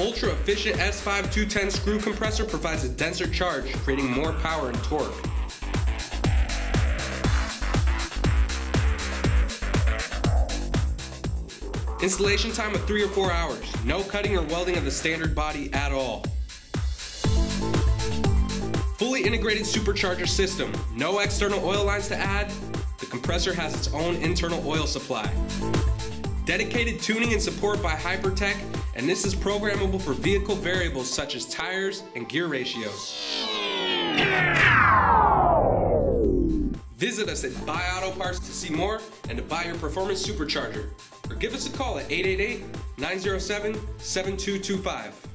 ultra efficient S5 210 screw compressor provides a denser charge, creating more power and torque. Installation time of 3 or 4 hours, no cutting or welding of the standard body at all. Fully integrated supercharger system. No external oil lines to add. The compressor has its own internal oil supply. Dedicated tuning and support by Hypertech, and this is programmable for vehicle variables such as tires and gear ratios. Visit us at Buy Auto Parts to see more and to buy your performance supercharger. Or give us a call at 888 907 7225.